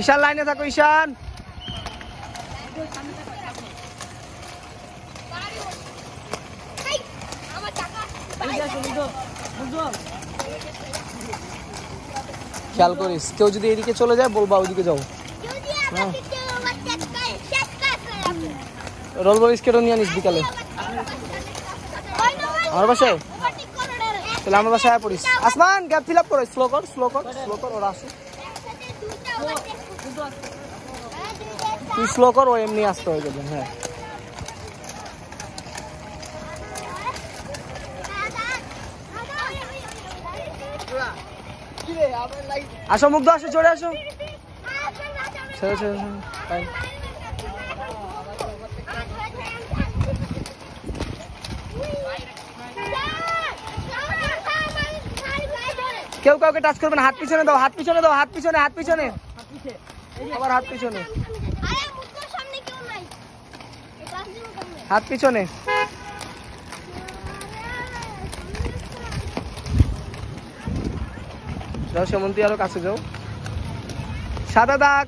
ঈশান লাইনে থাকো, ঈশান। খেয়াল করিস, কেউ যদি এদিকে চলে যায়, বলবা ওইদিকে যাও। রোল বল স্কেটও নিয়ে আনিস বিকালে। আমার বাসায়? তাহলে আমার বাসায় পড়িস। আসমান গ্যাপ ফিল আপ করো স্লো কর স্লো কর স্লো কর, ওরা আসুক। তুই কর, ও এমনি আসতে হয়ে যাবে হ্যাঁ। আসো, মুগ্ধ, আসো, চলে আসো। কেউ কাউকে টাচ করবে না, হাত পিছনে দাও, হাত পিছনে দাও, হাত পিছনে হাত পিছনে। আবার হাত পিছনে। হাত পিছনে। যাও সেমন্তী আরও কাছে যাও। সাদা দাগ।